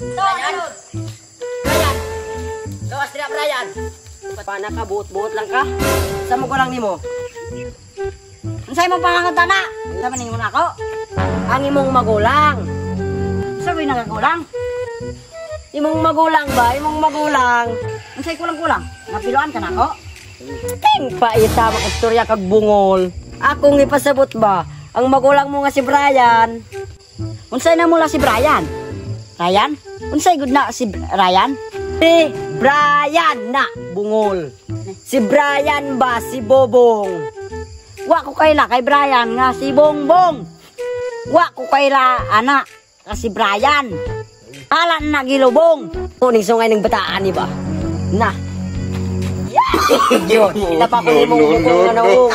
Brian. Brian. Gawas dira Brian. Pana ka buot-buot lang ka. Sa mo ko lang nimo. Unsay mo pangangata na? Sama ninyo na ako. Ang imong magulang. Sabi nagagulang. Imong magulang ba? Imong magulang. Unsay kulang-kulang? Napiluan ka na ako? Ting pa ita makastorya kag bungol. Akong ipasabot ba? Ang magulang mo nga si Brian. Unsay na mula si Brian? Ryan? Unsay good na si Ryan? Si Brian na bungol. Si Brian ba si Bobong? Wa ko kay la kay Brian nga si Bongbong. Wa ko kay la ana nga si Brian. Ala na gilubong. Kuning sungay ng bataan ni ba? Na. Yun, kita pa ko nimo bukong nga naong.